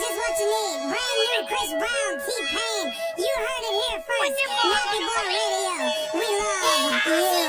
just what you need. Brand new Chris Brown, T-Pain. You heard it here first. Nappy Boy Radio. We love you.